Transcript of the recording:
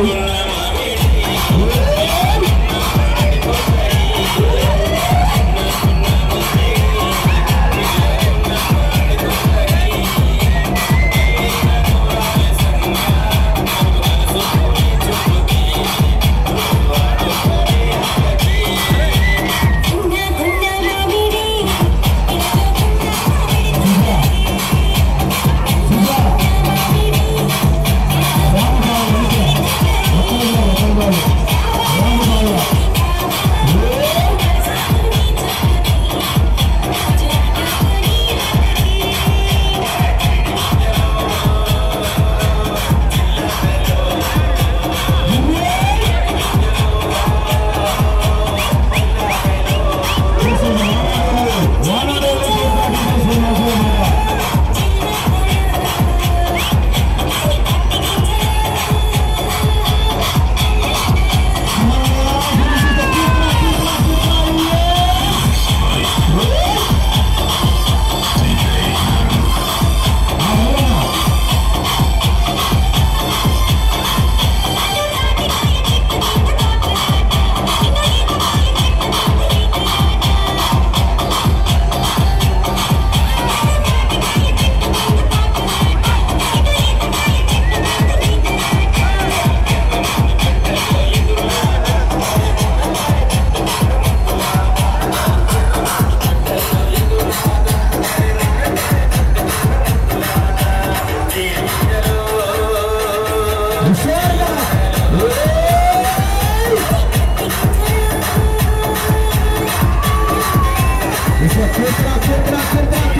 Ooh. Isso aqui é pra quebrar, quebrar, quebrar